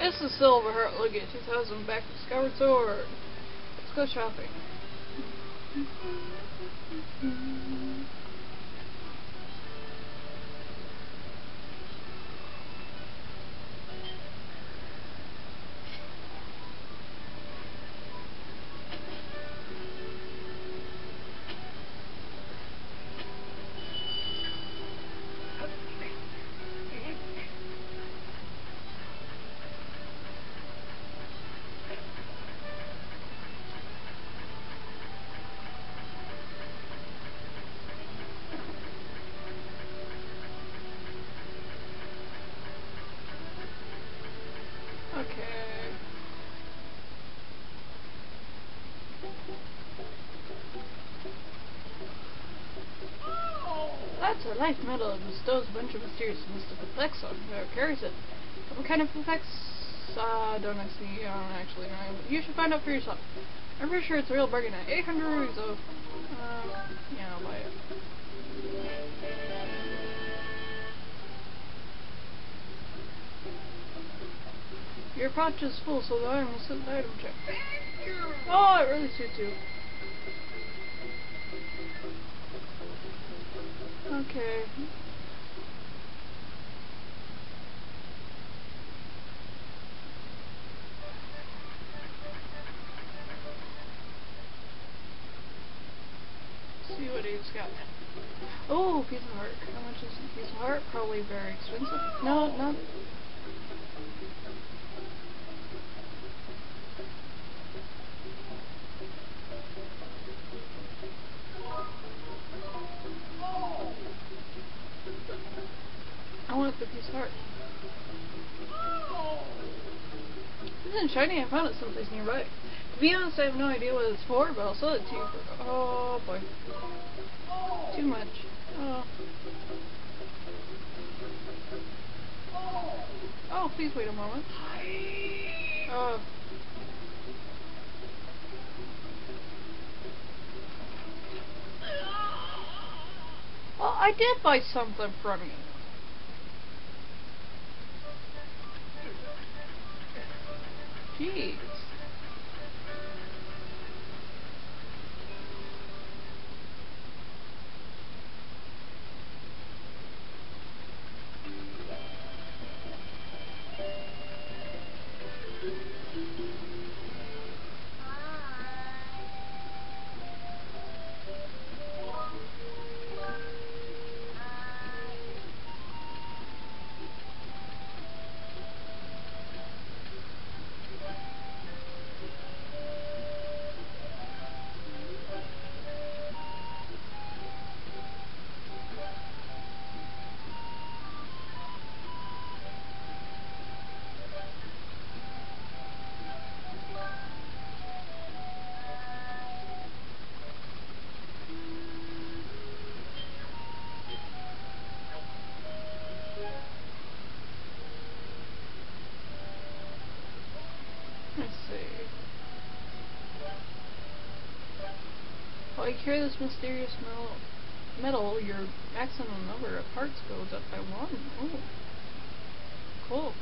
It's the Silver Heart Lugia 2000 back Skyward Sword. Let's go shopping. Bestows a bunch of mysterious mystical effects on whoever carries it. What kind of effects? Uh, don't ask me. I don't actually know. You should find out for yourself. I'm pretty sure it's a real bargain at 800 rupees, though. Uh, yeah, I'll buy it. Your pouch is full, so the item will sit item check. Oh, it really suits you. Okay. Probably very expensive. No, not. I want the piece heart. This isn't shiny. I found it someplace nearby. To be honest, I have no idea what it's for, but I'll sell it to you for. Oh boy. Too much. Oh. Oh, please wait a moment. Oh. Well, I did buy something from you. Jeez. Carry this mysterious metal, metal, your maximum number of parts goes up by one. Ooh. Cool.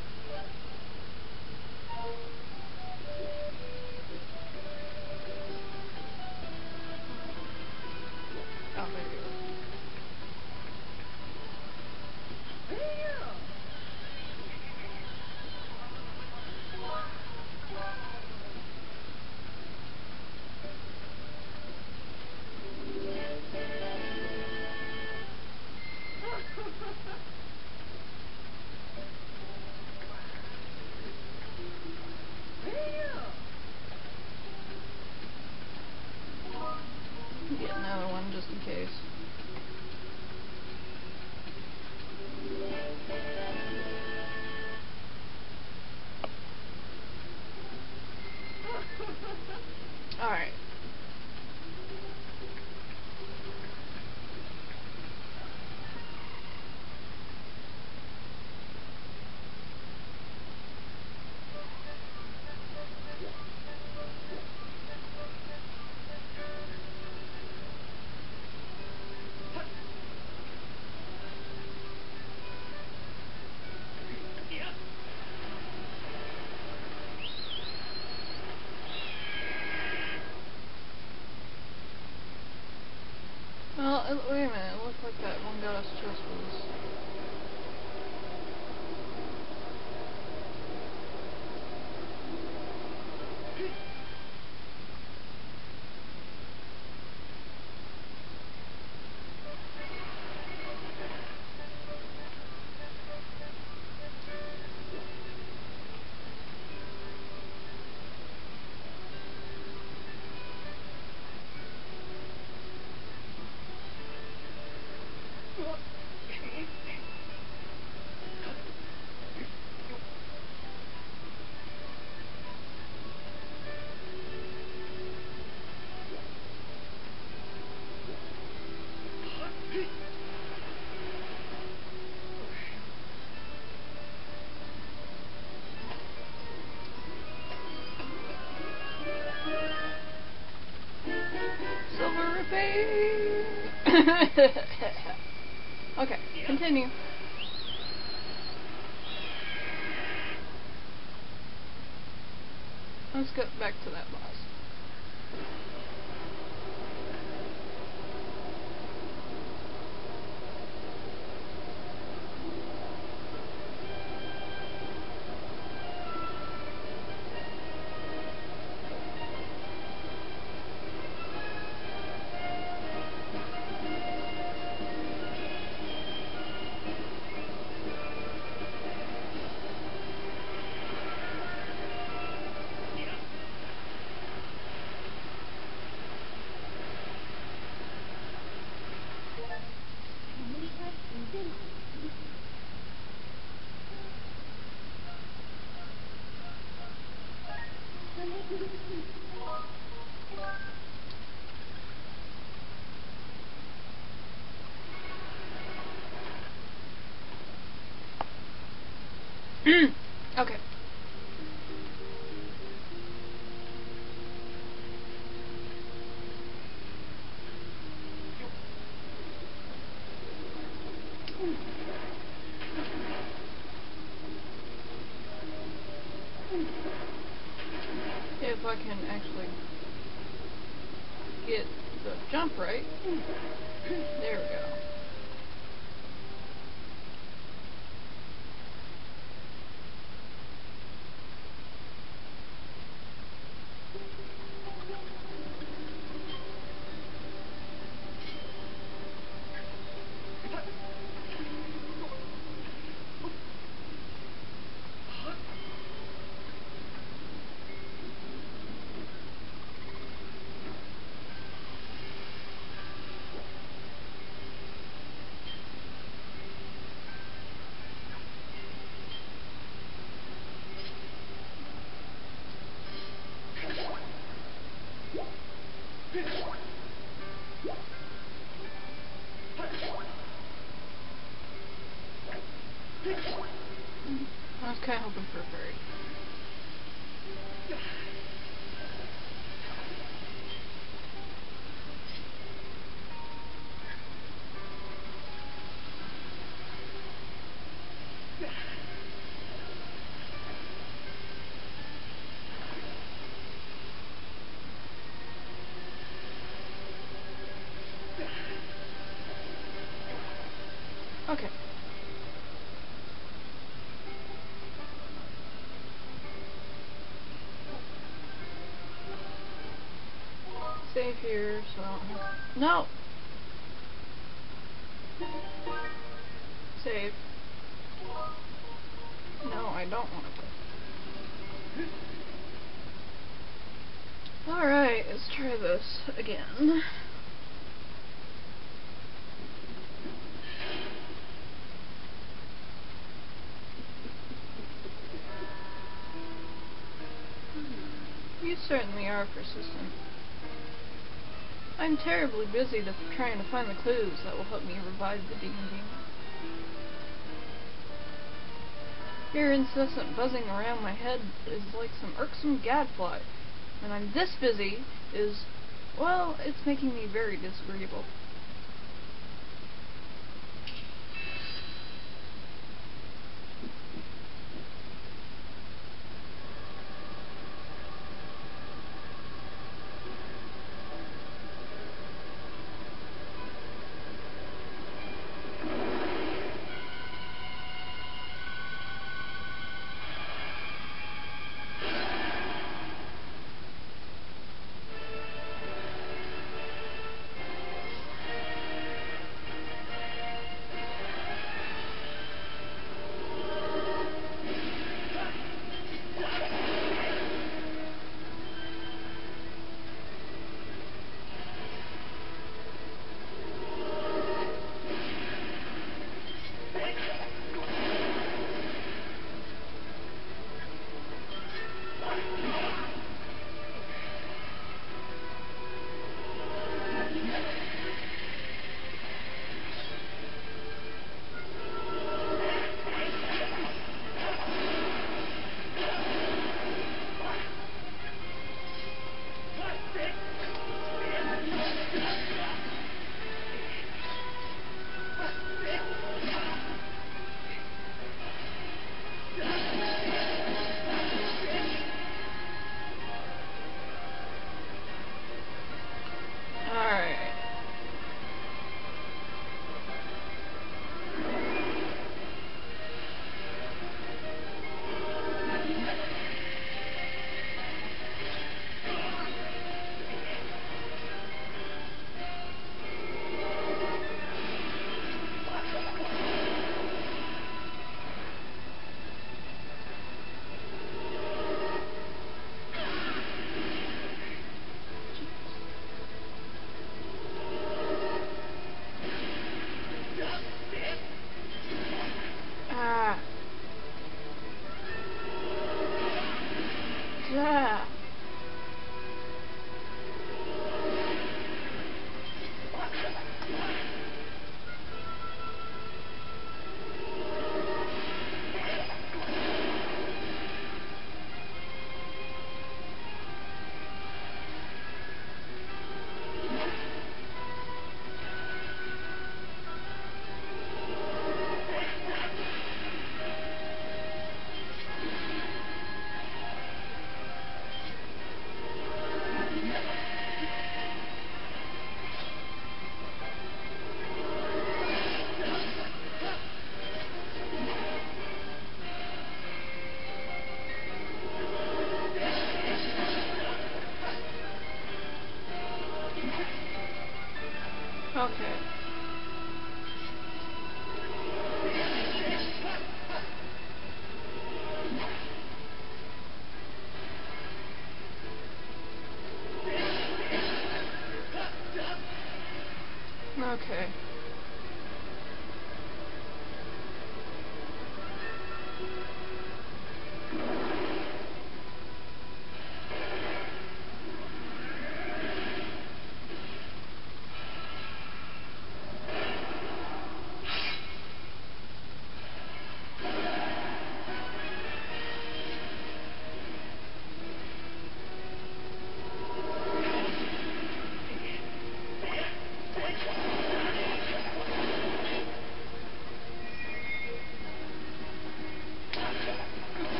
Let's get back to that boss. Again. You certainly are persistent. I'm terribly busy to, trying to find the clues that will help me revive the demon. Your incessant buzzing around my head is like some irksome gadfly, and I'm this busy is, well, it's making me very disagreeable.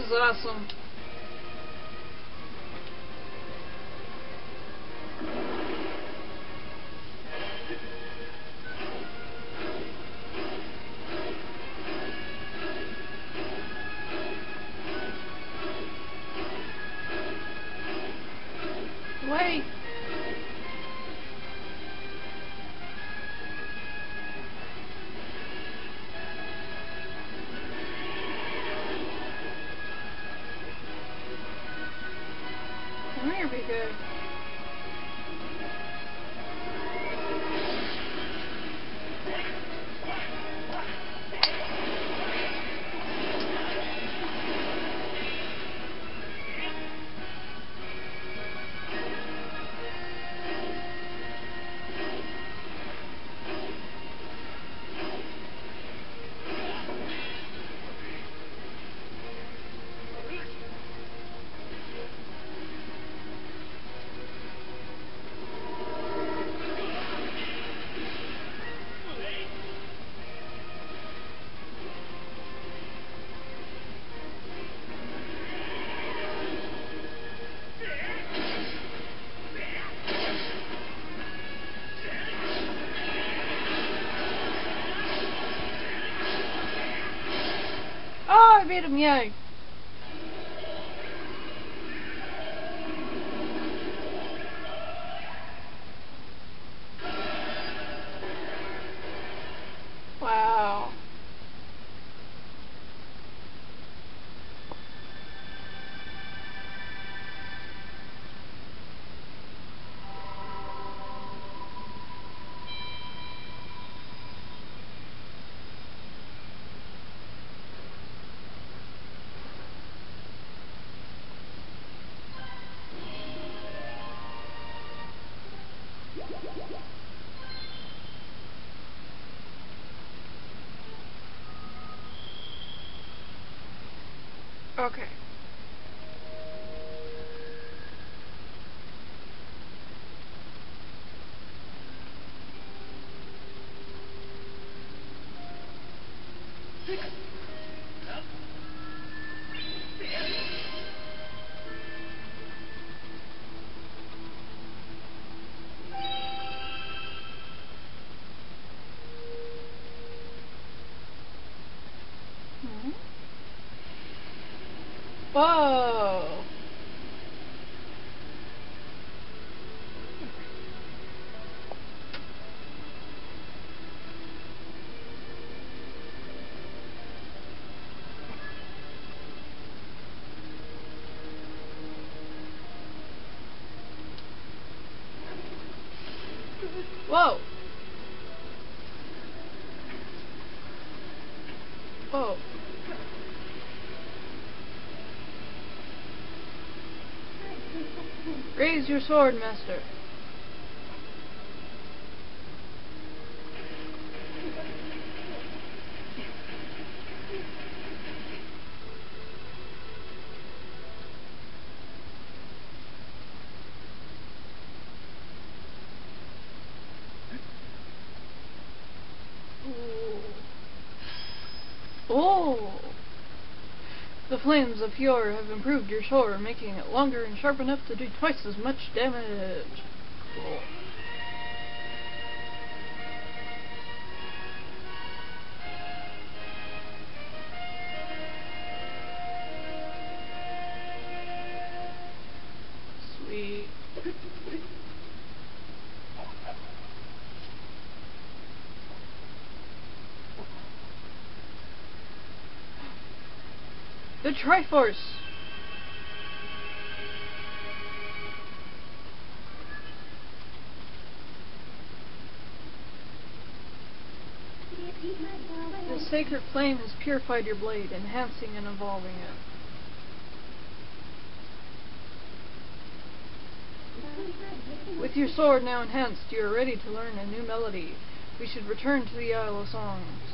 This is awesome. Your sword, master. Oh! Flames of Farore have improved your sword, making it longer and sharp enough to do twice as much damage. Triforce! The sacred flame has purified your blade, enhancing and evolving it. With your sword now enhanced, you are ready to learn a new melody. We should return to the Isle of Songs.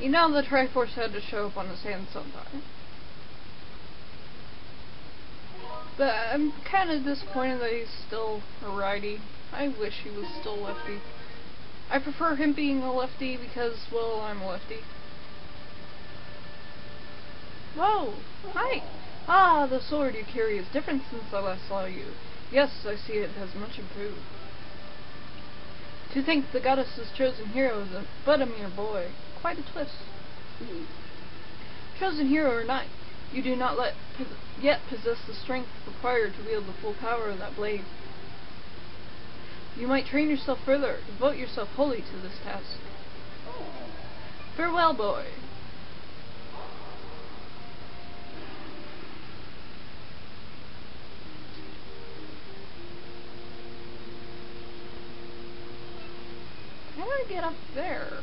You know the Triforce had to show up on his hand sometime. But I'm kind of disappointed that he's still a righty. I wish he was still lefty. I prefer him being a lefty because, well, I'm a lefty. Whoa! Hi! Ah, the sword you carry is different since I last saw you. Yes, I see it has much improved. To think the goddess's chosen hero is but a mere boy. Quite a twist. Chosen hero or not, you do not let, yet possess the strength required to wield the full power of that blade. You might train yourself further, devote yourself wholly to this task. Farewell, boy. How do I get up there?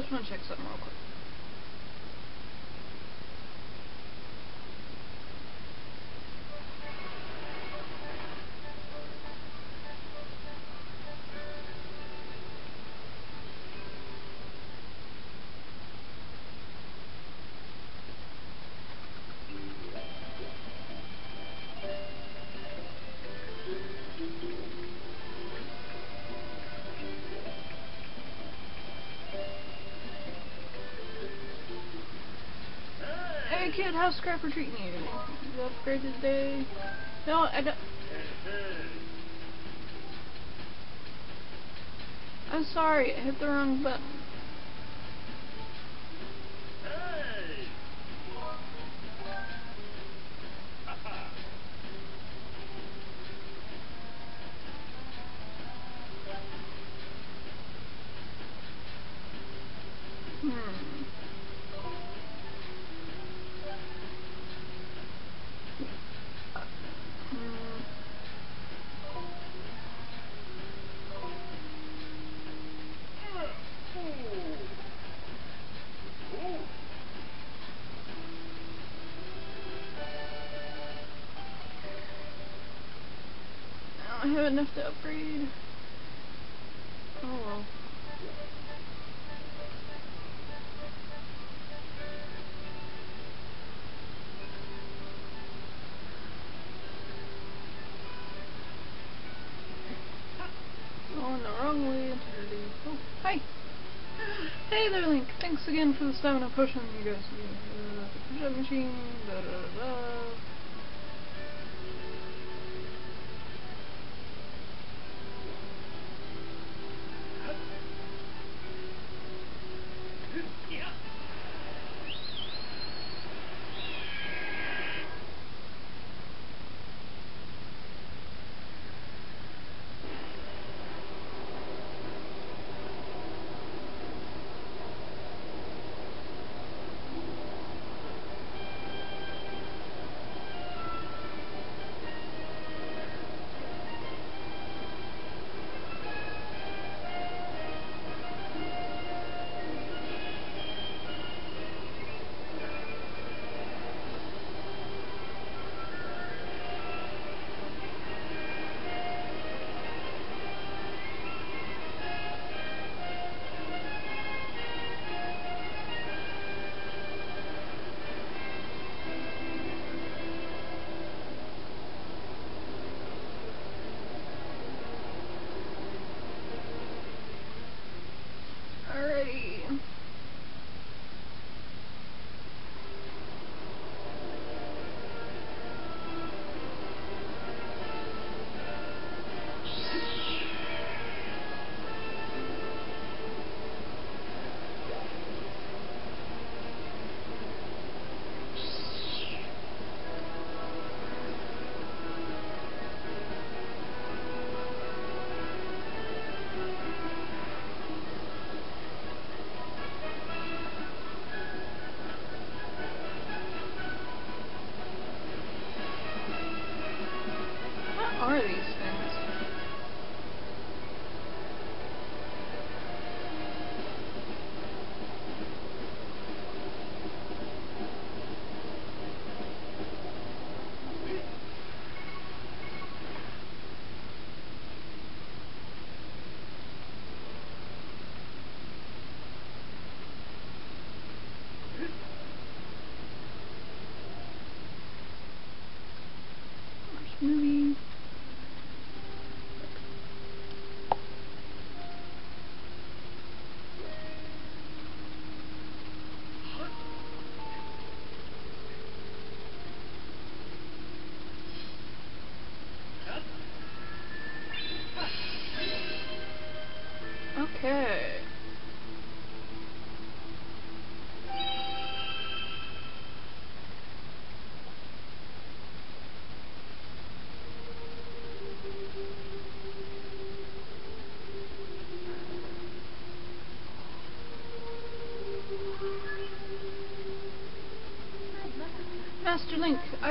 Just want to check something real quick. How's Scrapper treating you? You upgraded today? No, I don't. I'm sorry, I hit the wrong button. Enough to upgrade. Oh well. Going the wrong way. Oh, hi! Hey there, Link. Thanks again for the stamina potion you guys. Uh, the machine.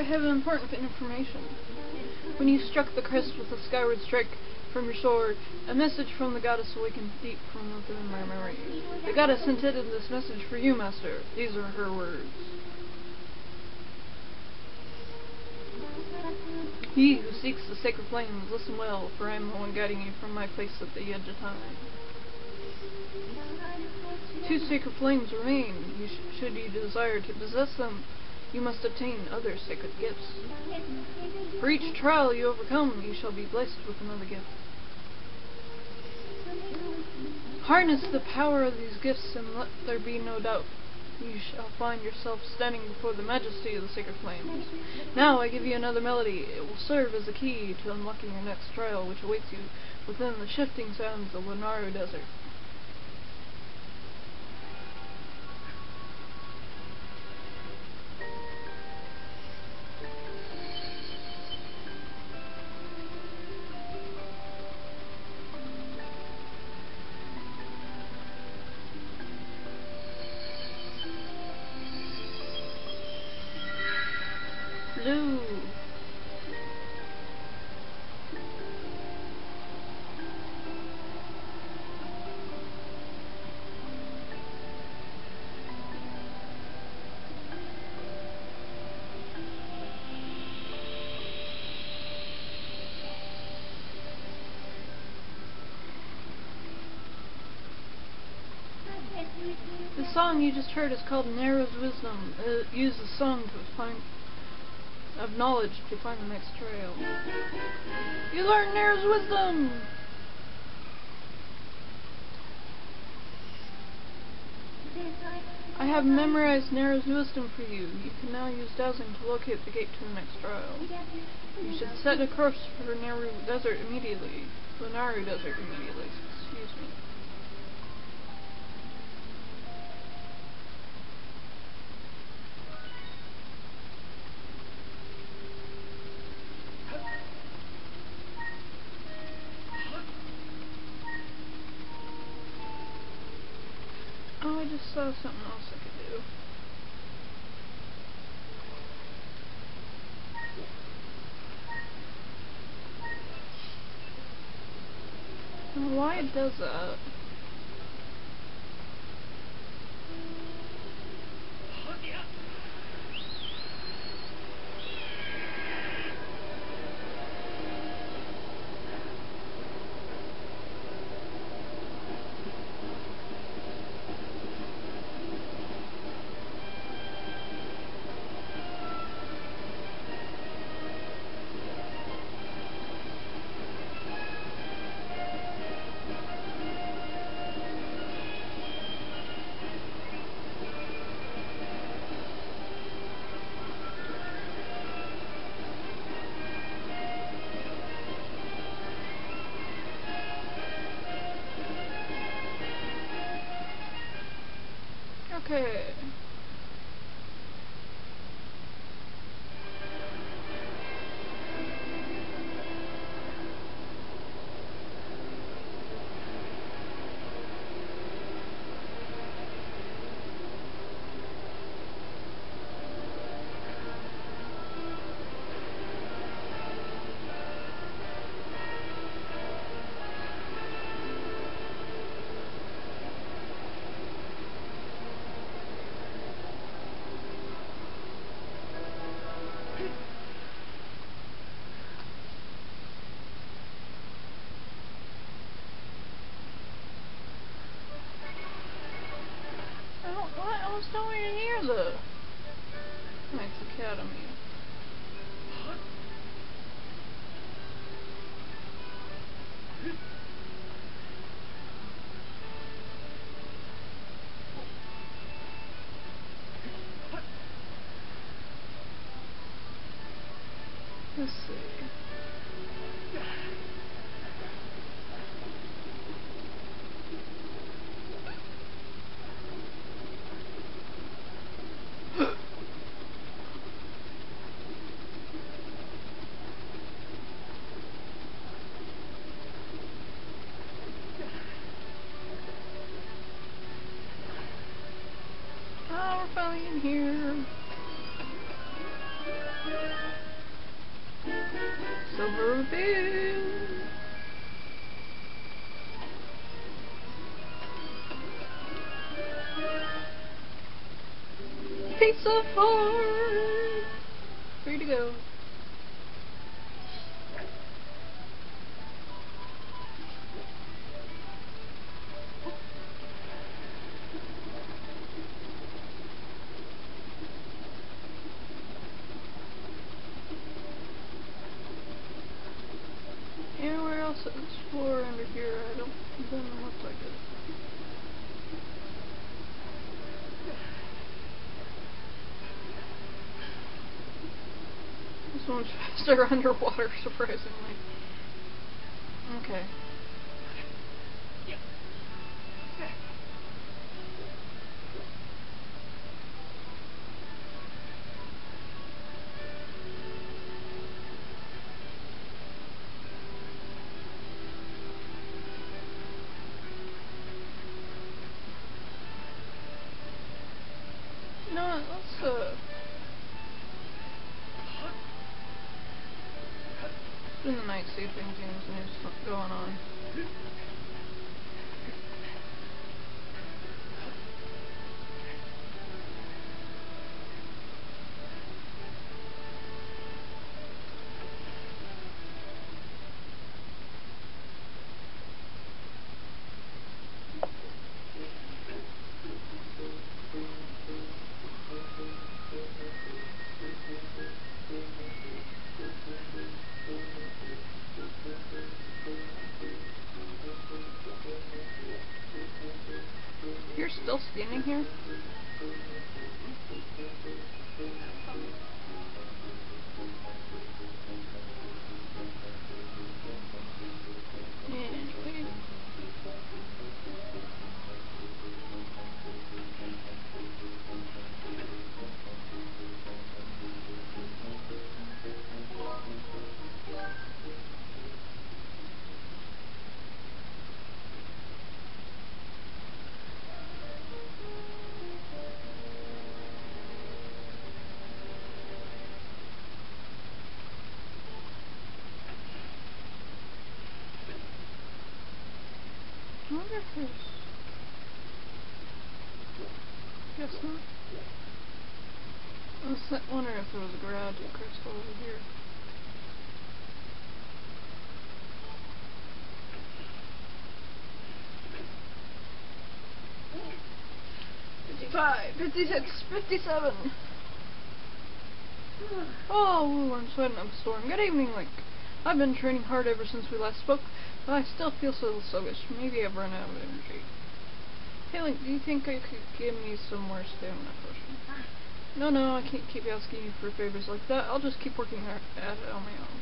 Have important information. When you struck the crest with a skyward strike from your sword, a message from the goddess awakened deep from within my memory. The goddess intended this message for you, Master. These are her words. He who seeks the sacred flames, listen well, for I am the one guiding you from my place at the edge of time. Two sacred flames remain. You sh should you desire to possess them, you must obtain other sacred gifts. For each trial you overcome, you shall be blessed with another gift. Harness the power of these gifts, and let there be no doubt. You shall find yourself standing before the majesty of the sacred flames. Now I give you another melody. It will serve as a key to unlocking your next trial, which awaits you within the shifting sands of the Lanayru Desert. Just heard is called Nayru's Wisdom. It uses song to find of knowledge to find the next trail. You learn Nayru's Wisdom! I have memorized Nayru's Wisdom for you. You can now use dowsing to locate the gate to the next trial. You should set a course for Naru Desert immediately. The Naru Desert immediately. Excuse me. Just saw something else I could do. Why does that. This one's faster underwater, surprisingly. Okay. 56, 57. Oh, I'm sweating I'm storm. Good evening, Link. I've been training hard ever since we last spoke, but I still feel so sluggish. Maybe I've run out of energy. Hey, Link, do you think I could give me some more stamina potion? Ah. No, no, I can't keep asking you for favors like that. I'll just keep working at it on my own.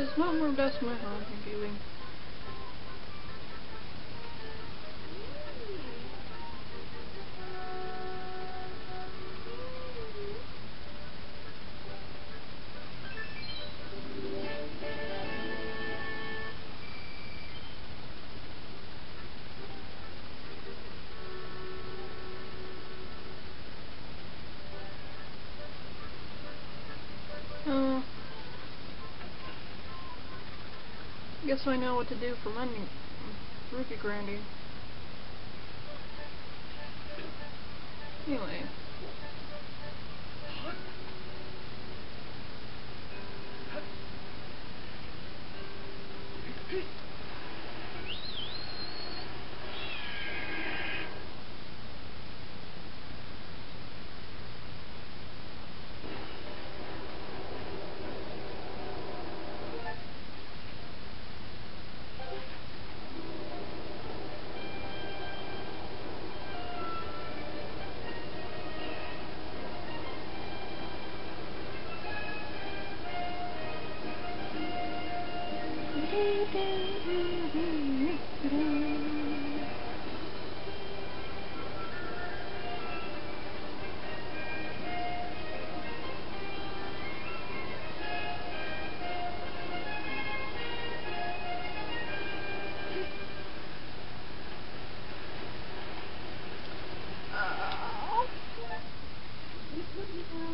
There's one more dust my haunting guess I know what to do for Monday. Rupee Grandy. Anyway.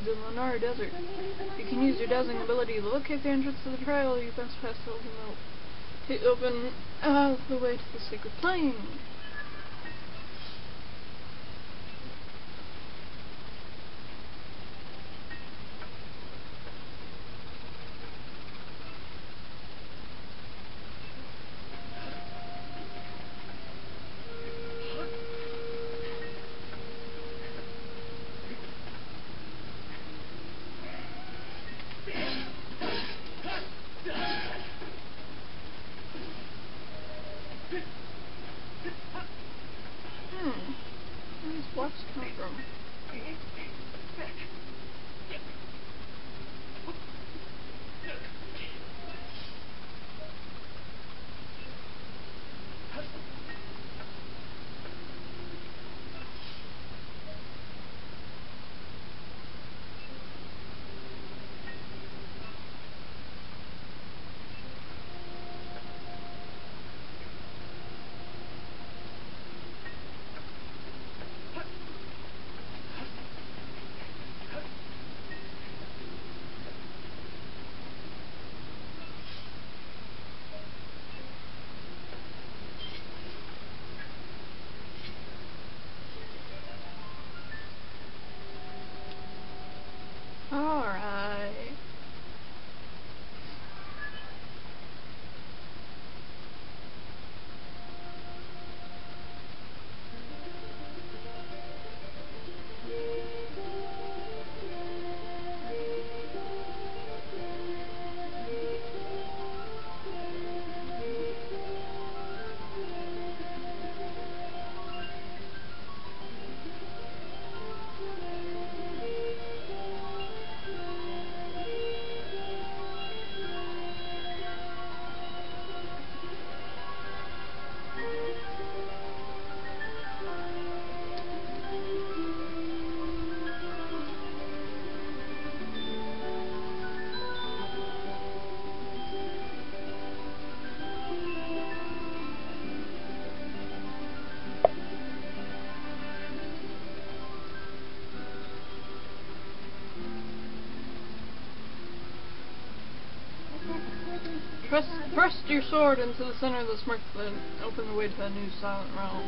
in the Nara Desert. You can use your dowsing ability to locate the entrance to the trail. You must pass the open, to open uh, the way to the sacred plain. Sword into the center of the smirk, then open the way to a new silent realm.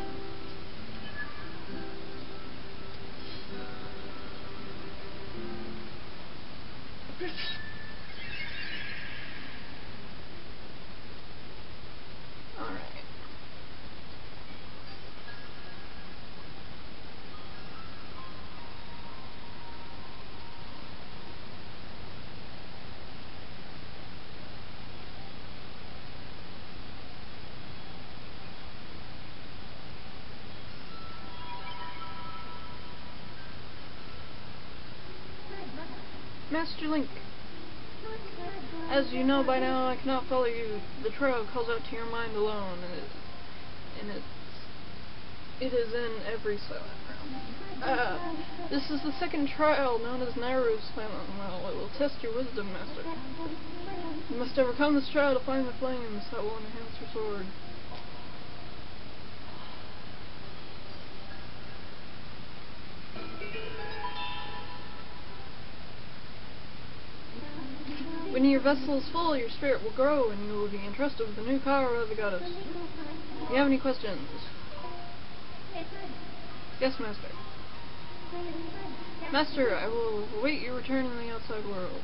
Master Link. As you know by now, I cannot follow you. The trail calls out to your mind alone, and, it, and it's, it is in every silent realm. Uh, this is the second trial, known as Nayru's Silent Well. It will test your wisdom, Master. You must overcome this trial to find the flames that will enhance your sword. Your vessel is full, your spirit will grow, and you will be entrusted with the new power of the goddess. Do you have any questions? Yes, Master. Master, I will await your return in the outside world.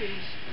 Oh,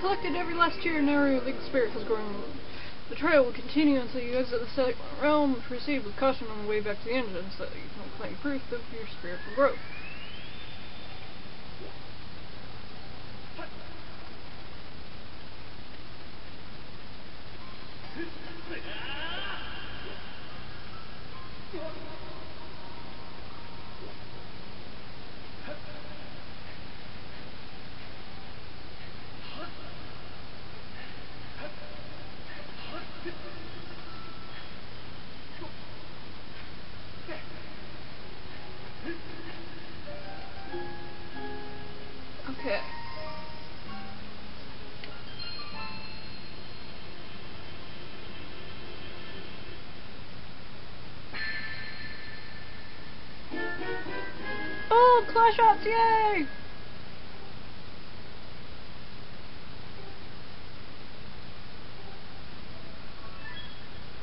Collected every last tear and every living spirit has grown. The trail will continue until you exit the second realm. Proceed with caution on the way back to the engine so that you can claim proof of your spiritual growth. Okay. Oh, claw shots, yay!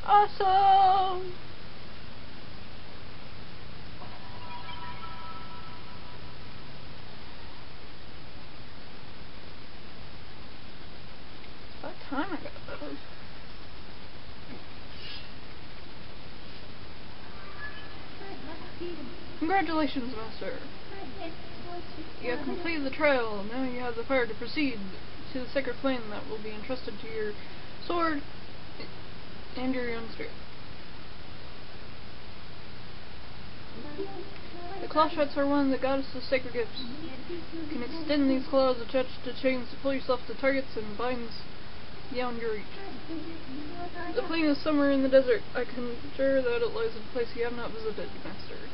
Awesome! What time I got those? Congratulations, Master. You have completed the trail. Now you have the fire to proceed to the sacred flame that will be entrusted to your sword and your young spirit. The claw shots are one of the goddess's sacred gifts. You can extend these claws attached to chains to pull yourself to targets and binds beyond your reach. The plain is somewhere in the desert. I conjure that it lies in a place you have not visited, Master.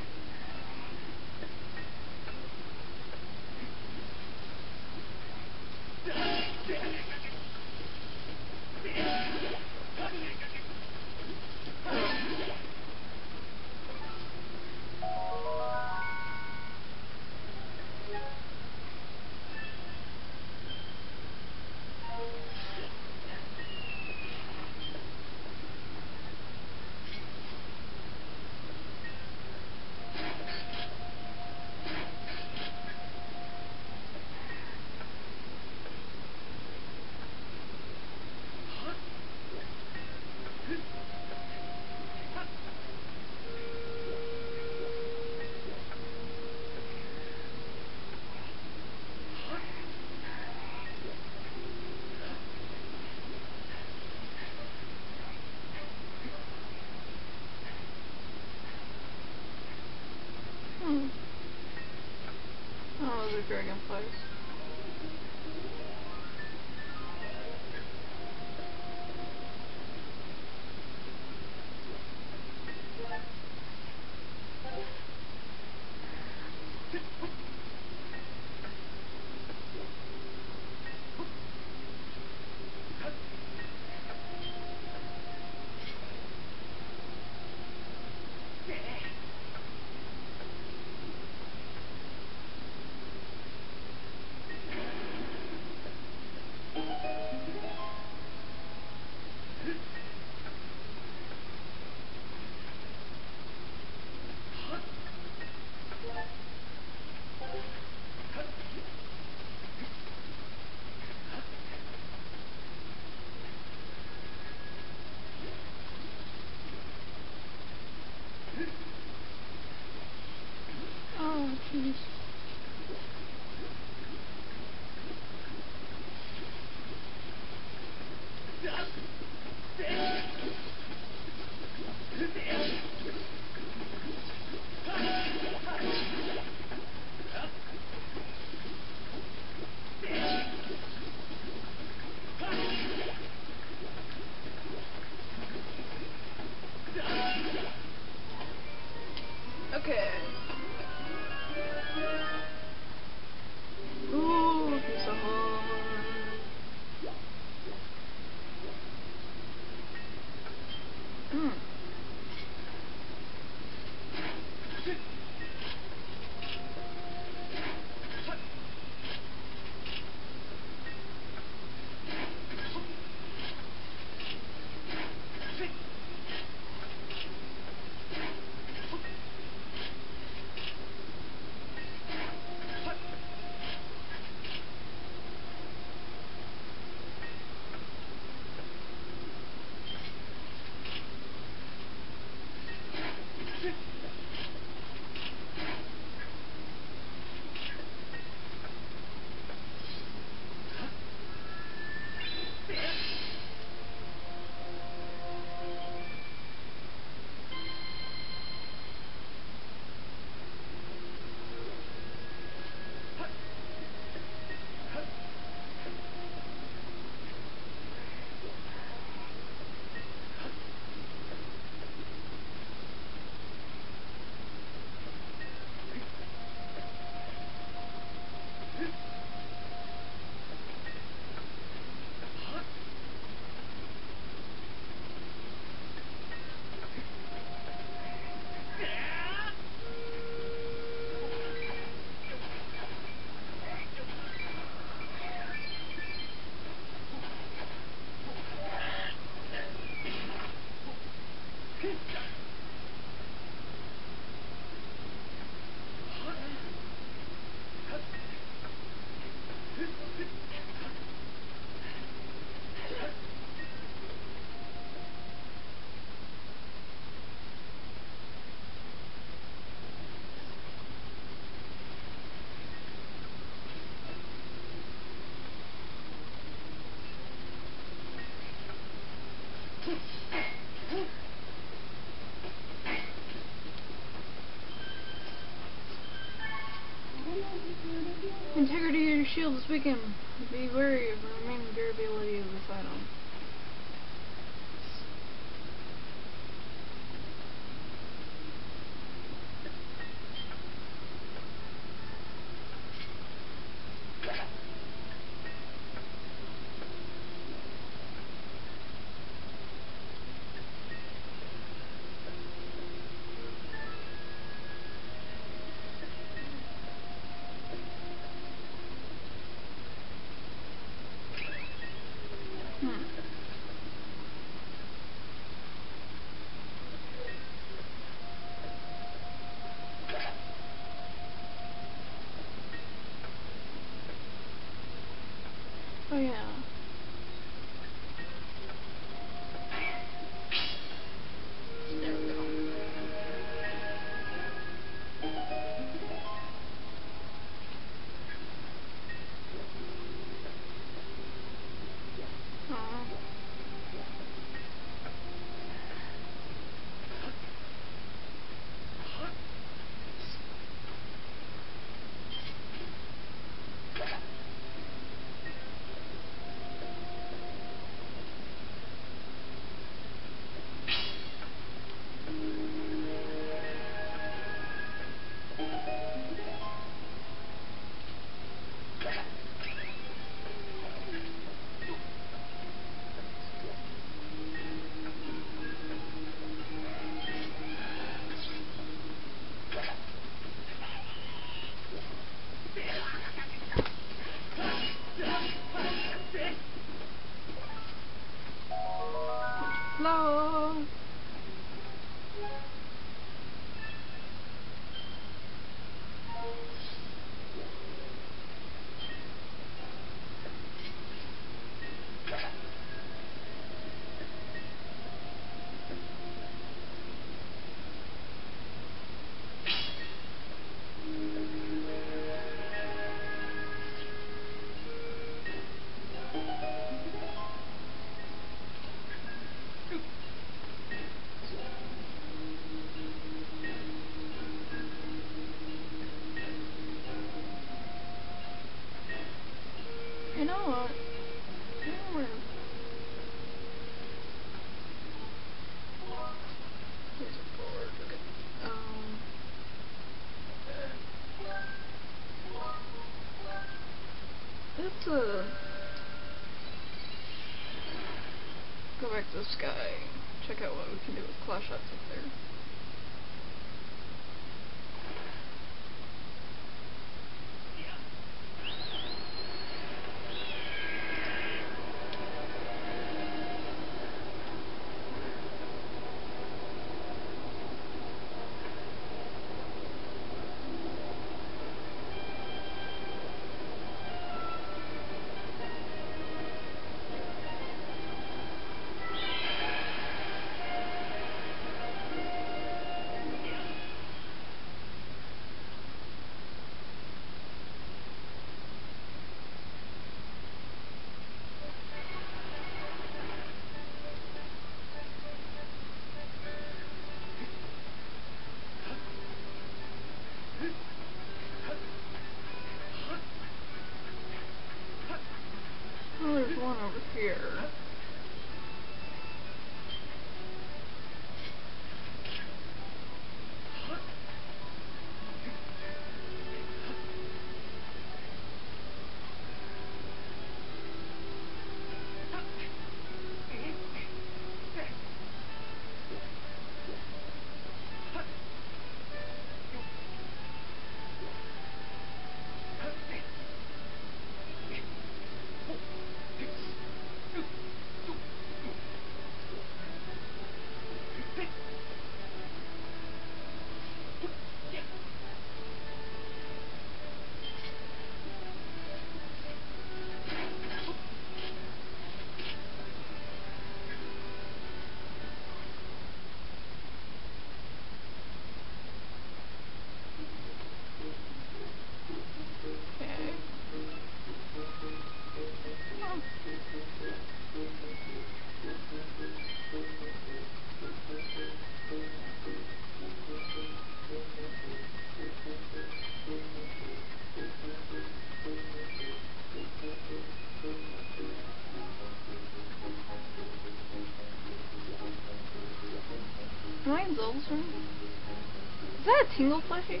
Is that a tingle plushie?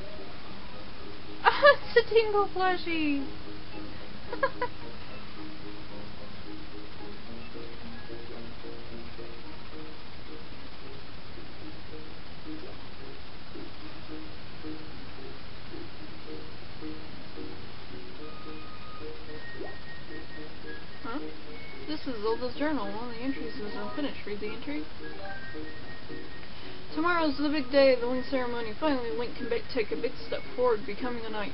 Oh, it's a tingle plushie! huh? This is Zelda's journal. One of the entries is unfinished. Read the entry. Tomorrow's the big day the wing ceremony. Finally, Link can take a big step forward, becoming a knight.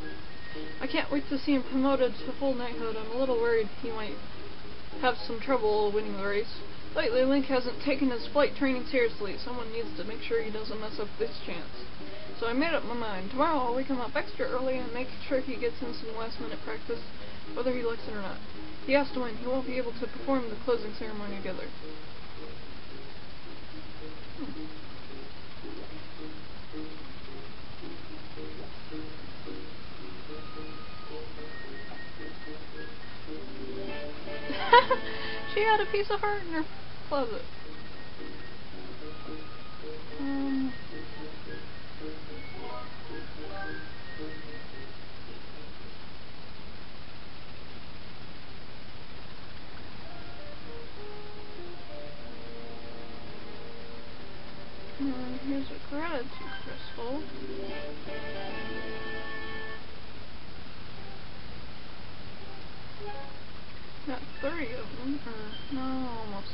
I can't wait to see him promoted to full knighthood. I'm a little worried he might have some trouble winning the race. Lately, Link hasn't taken his flight training seriously. Someone needs to make sure he doesn't mess up this chance. So I made up my mind. Tomorrow I'll wake him up extra early and make sure he gets in some last minute practice, whether he likes it or not. He has to win. He won't be able to perform the closing ceremony together. Hmm. she had a piece of heart in her closet. Um. Uh, here's a gratitude crystal. Got three of them, or no, almost.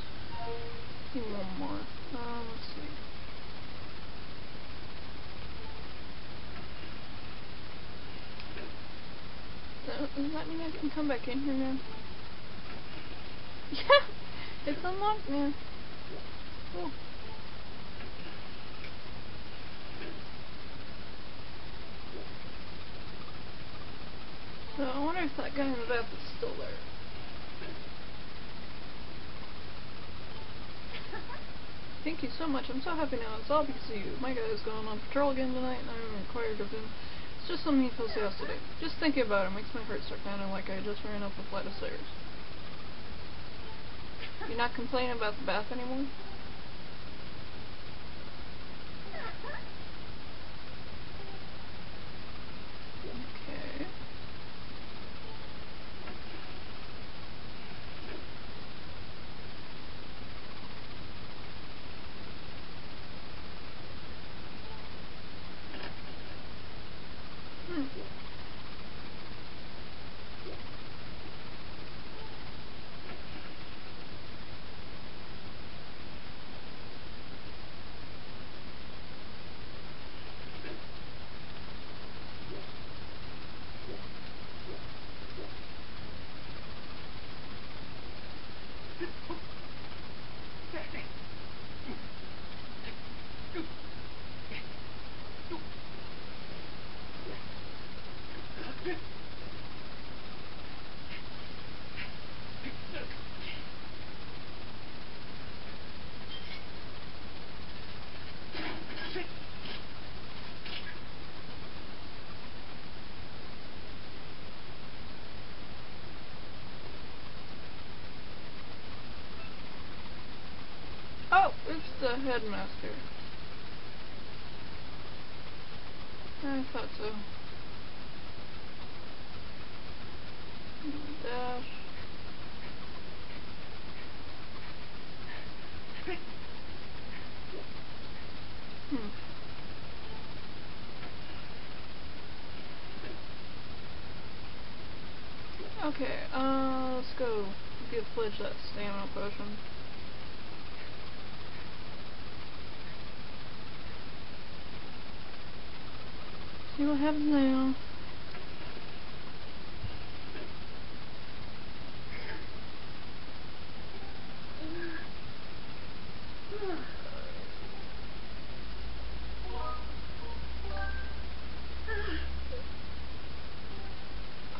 Need one more. Um, let's see. Does does that mean I can come back in here now? Yeah! It's unlocked now. Cool. So I wonder if that guy in the bath is still there. Thank you so much. I'm so happy now. It's all because of you. My guy is going on patrol again tonight, and I'm required of him. It's just something he feels do. Just thinking about it makes my heart start pounding like I just ran up a flight of stairs. You're not complaining about the bath anymore? Okay. Oh, it's the headmaster. I thought so. Dash. Hmm. Okay, uh, let's go give Fledge that stamina potion. See what happens now.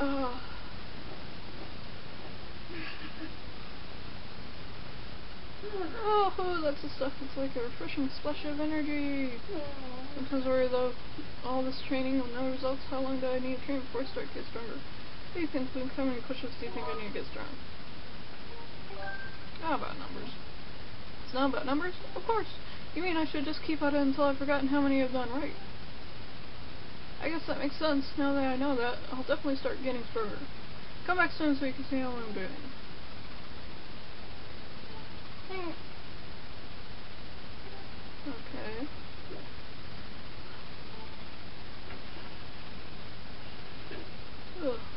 Oh. That's the stuff. It's like a refreshing splash of energy. Sometimes worry though, all this training with no results. How long do I need to train before I start to get stronger? What do you think? How many push-ups do you think I need to get strong? How about numbers? It's not about numbers? Of course. You mean I should just keep at it until I've forgotten how many I've done right? I guess that makes sense. Now that I know that, I'll definitely start getting stronger. Come back soon so you can see how I'm doing. Okay. todo.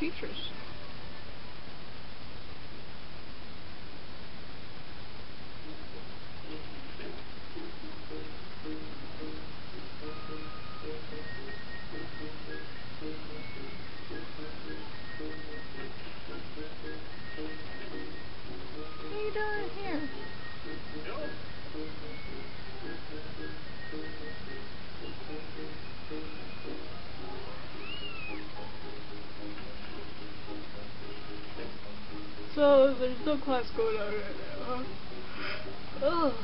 Teachers? Class going on right now? Ugh.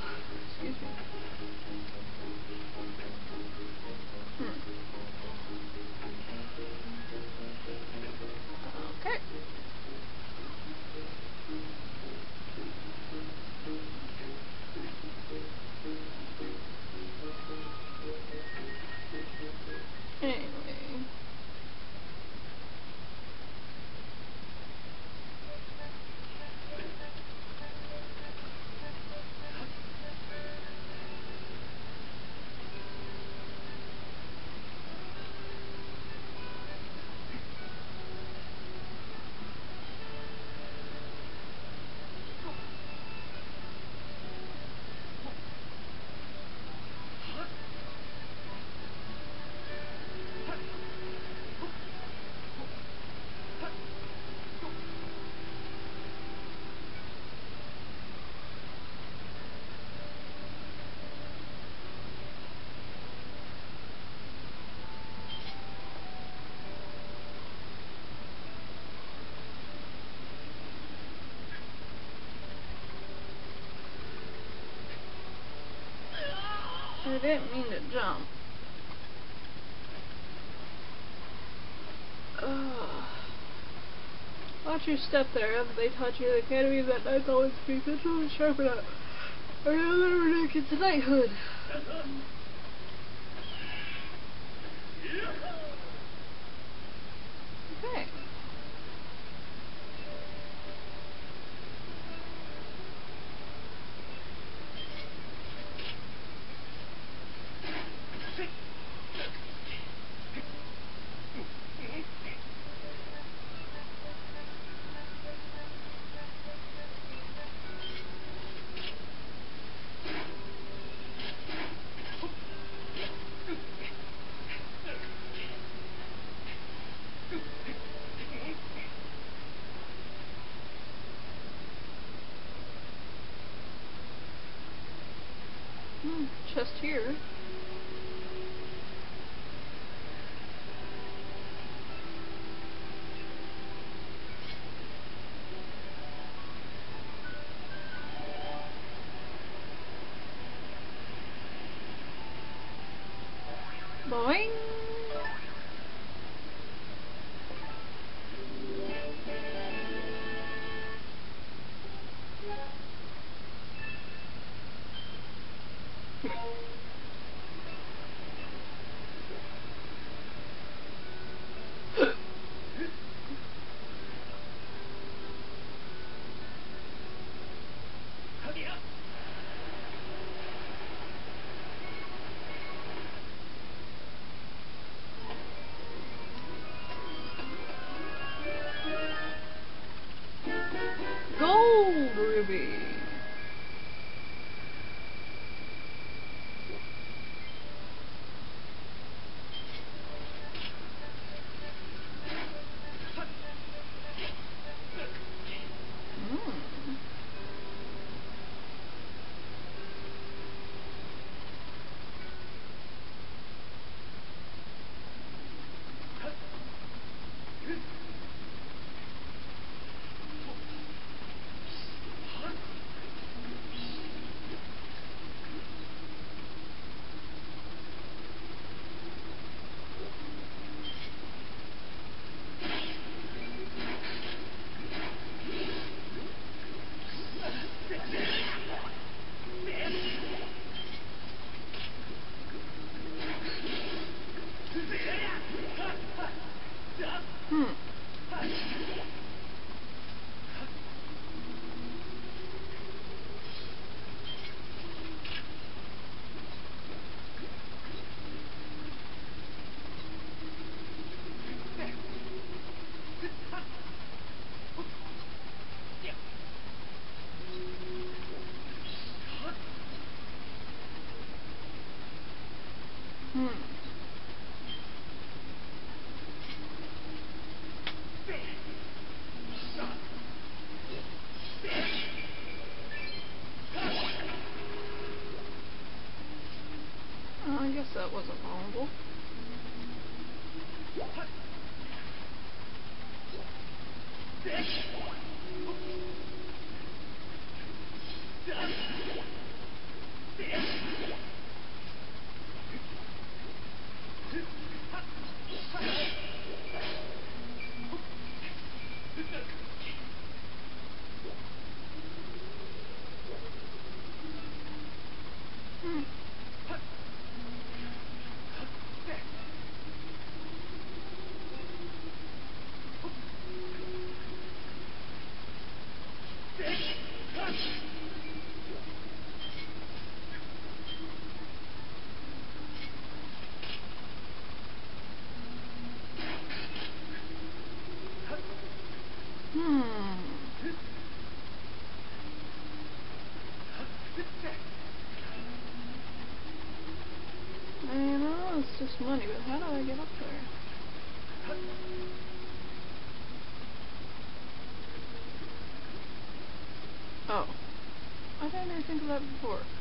Your step there. Haven't they taught you the academy that knights always be vigilant and sharpen up? Or another naked to knighthood. Think of that before?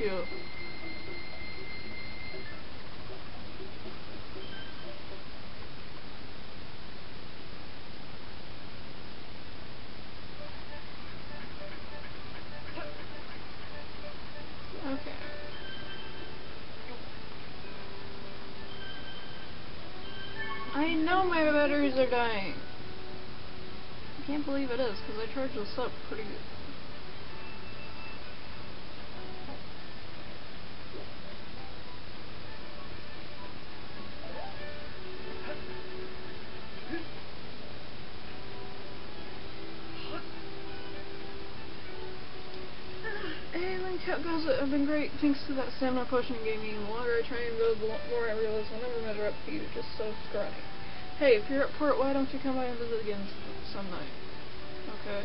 Okay. I know my batteries are dying. I can't believe it is, because I charged this up pretty good. I've been great. Thanks to that stamina potion you gave me. The longer I try and go, the more I realize I'll never measure up to you. Just so scrawny. Hey, if you're at port, why don't you come by and visit again some night? Okay.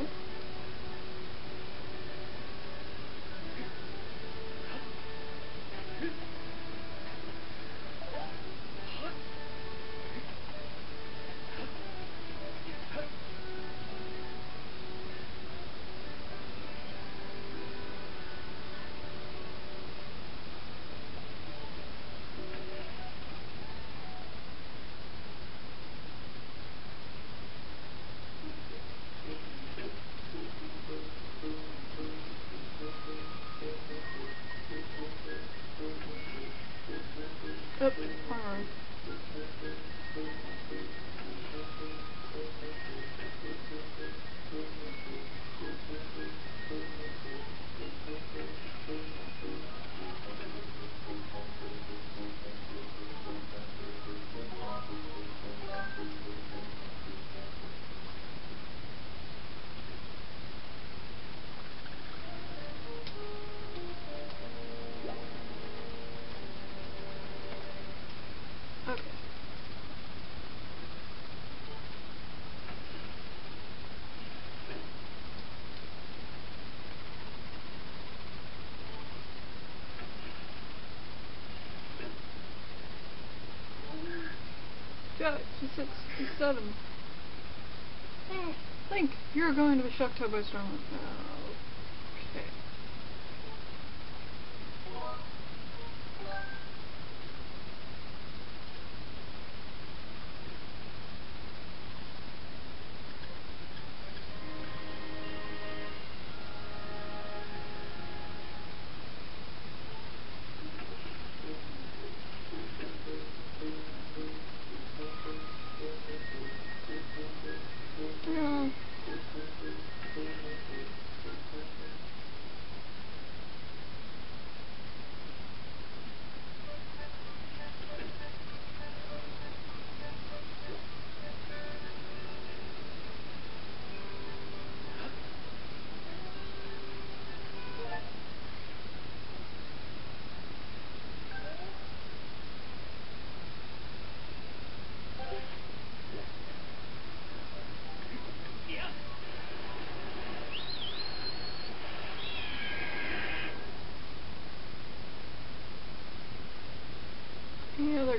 October's wrong with that.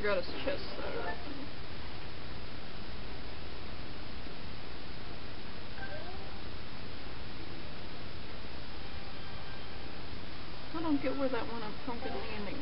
Figure out his. Though. I don't get where that one on Pumpkin Landing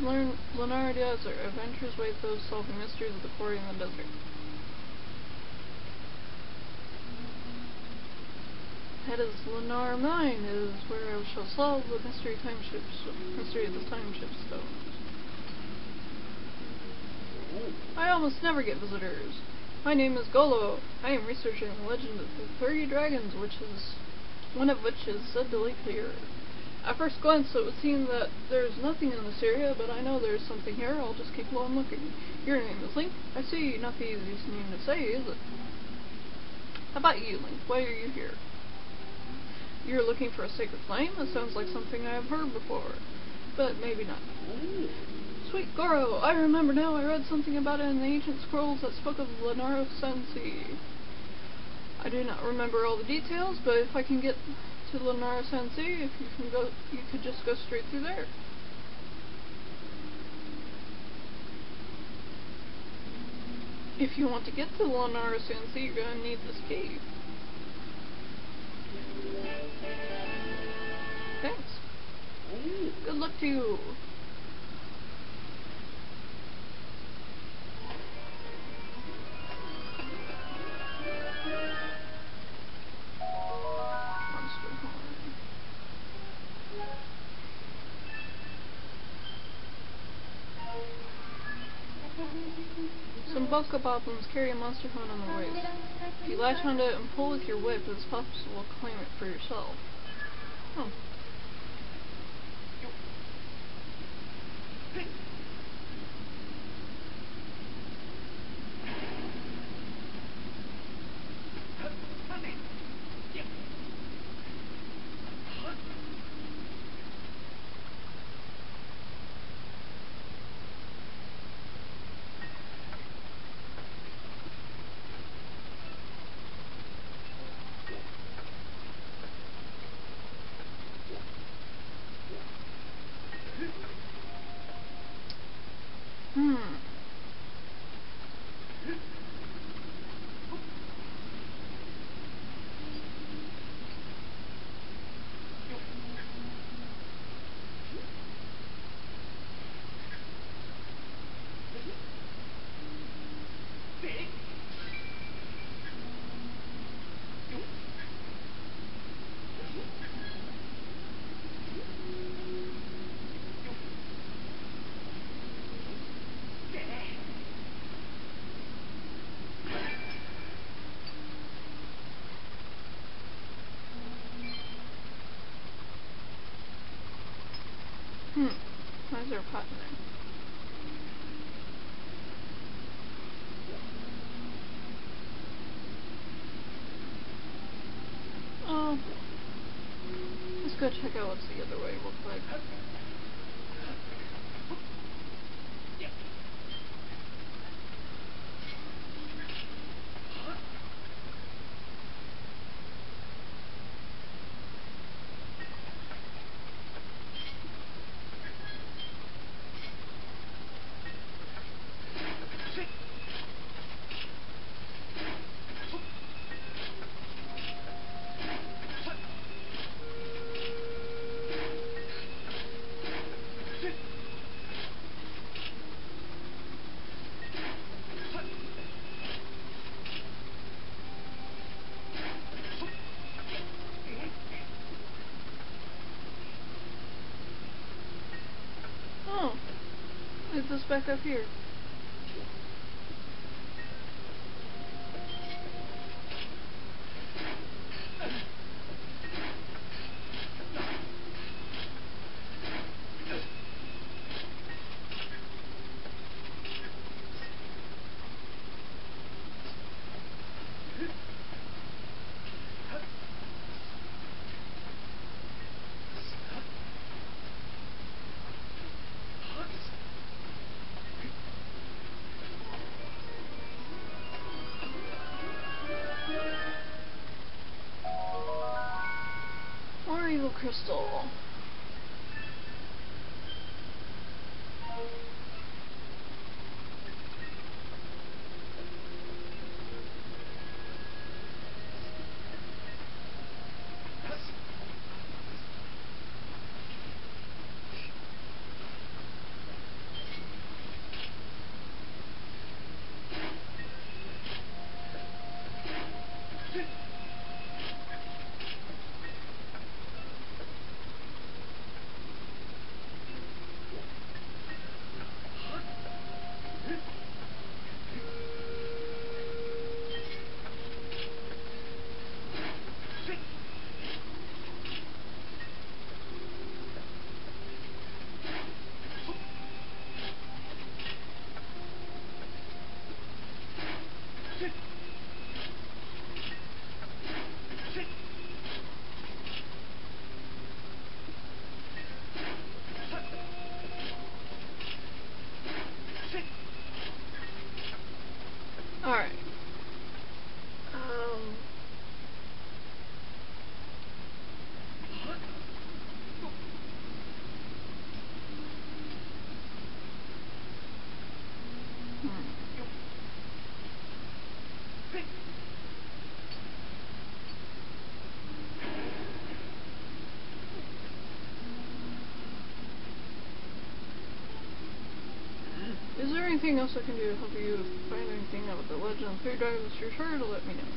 Lanayru Desert. Adventurers wait those solving mysteries of the quarry in the desert. That is Lanayru Mine, is where I shall solve the mystery time ships, mystery of the timeshift stones. I almost never get visitors. My name is Gorko. I am researching the legend of the thirty dragons, which is one of which is said to link the earth. At first glance, it would seem that there's nothing in this area, but I know there's something here. I'll just keep on looking. Your name is Link. I see. Not the easiest name to say, is it? How about you, Link? Why are you here? You're looking for a sacred flame? That sounds like something I have heard before. But maybe not. Sweet Goro! I remember now. I read something about it in the ancient scrolls that spoke of Lenara Sensei. I do not remember all the details, but if I can get to Lanayru Sand Sea, if you can go, you could just go straight through there. If you want to get to Lanayru Sand Sea, you're going to need this key. Thanks. Good luck to you. Some bokoblins carry a monster horn on their waist. If you latch onto it and pull with your whip, it's possible to claim it for yourself. This back up here? Anything else I can do to help you find anything out the legend of three dragons, you're sure to let me know.